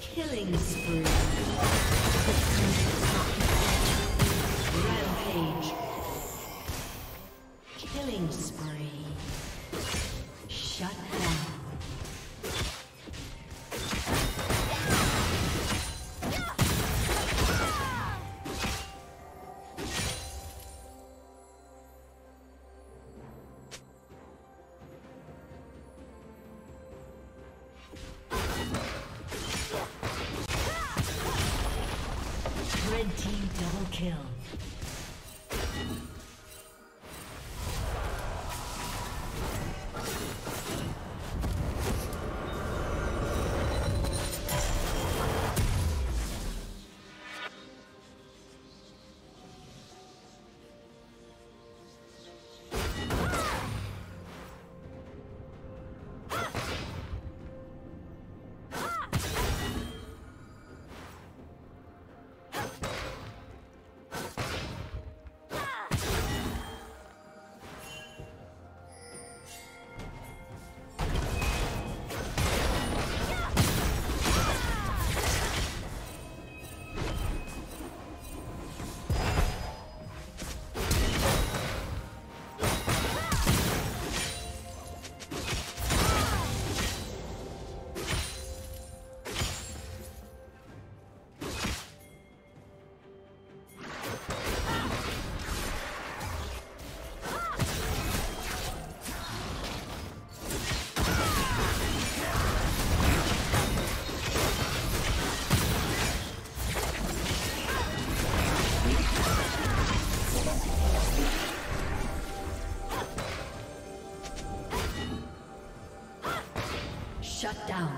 Killing spree. Shut down.